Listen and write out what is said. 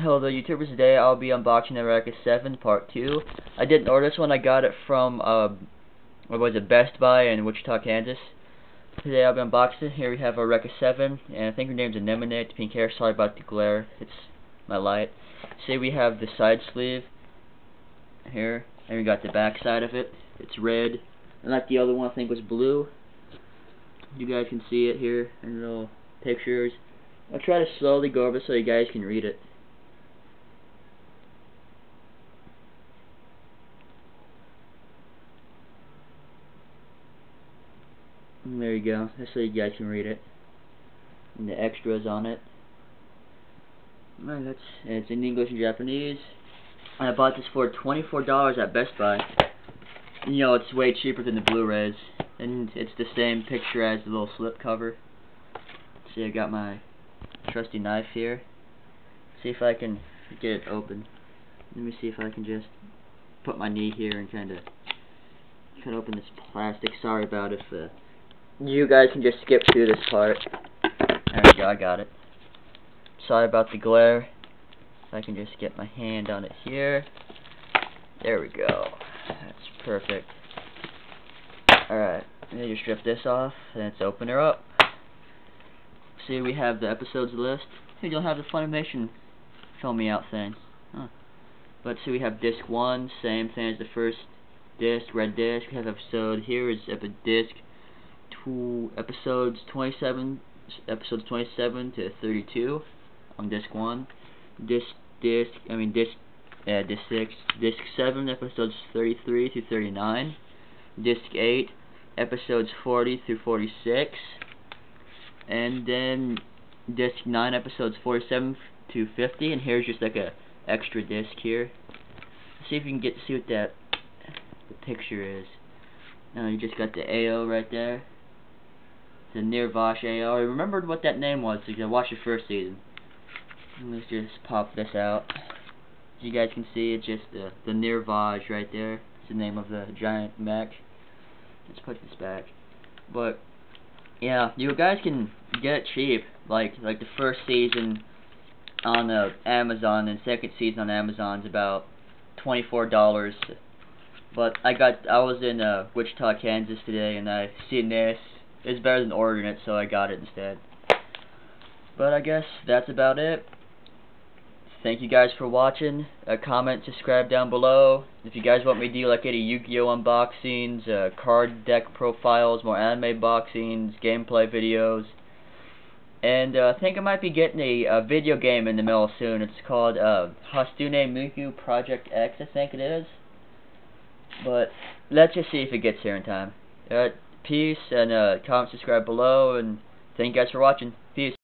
Hello the YouTubers today I'll be unboxing the Eureka 7 part 2. I didn't order this one, I got it from uh what was it, Best Buy in Wichita, Kansas. Today I'll be unboxing it. Here we have our Eureka 7 and I think her name's Anemone, pink hair, sorry about the glare, it's my light. See we have the side sleeve here, and we got the back side of it. It's red. And like the other one I think was blue. You guys can see it here in little pictures. I'll try to slowly go over so you guys can read it. There you go. Just so you guys can read it. And the extras on it. Alright, that's it's in English and Japanese. I bought this for $24 at Best Buy. You know, it's way cheaper than the Blu-rays. And it's the same picture as the little slip cover. See, I got my trusty knife here. See if I can get it open. Let me see if I can just put my knee here and kind of cut open this plastic. Sorry about if uh, you guys can just skip through this part. There we go, I got it. Sorry about the glare. I can just get my hand on it here. There we go. That's perfect. Alright, then you just strip this off, and let's open her up. See, we have the episodes list. Here you'll have the Funimation Me Out thing. Huh. But see, we have disc 1, same thing as the first disc, red disc. We have episode here is epi disc episodes 27, episodes 27 to 32 on disc 1. Disc, disc, I mean disc, uh, disc 6, disc 7, episodes 33 to 39. Disc 8, episodes 40 through 46. And then disc 9, episodes 47 to 50. And here's just like a extra disc here. Let's see if you can get to see what that the picture is. Now you just got the AO right there. The Nirvash AO. I remembered what that name was because I watched the first season. Let's just pop this out. As you guys can see, it's just the, the Nirvash right there. It's the name of the giant mech. Let's put this back. But, yeah, you guys can get it cheap. Like, like the first season on uh, Amazon and second season on Amazon is about $24. But I got, I was in uh, Wichita, Kansas today and I seen this. It's better than ordering it, so I got it instead. But I guess that's about it thank you guys for watching. Uh, comment, subscribe down below. If you guys want me to do like any Yu-Gi-Oh unboxings, uh, card deck profiles, more anime boxings, gameplay videos. And uh, I think I might be getting a, a, video game in the mail soon. It's called uh, Hatsune Miku Project X, I think it is. But let's just see if it gets here in time. Uh, peace, and uh, comment, subscribe below, and thank you guys for watching. Peace.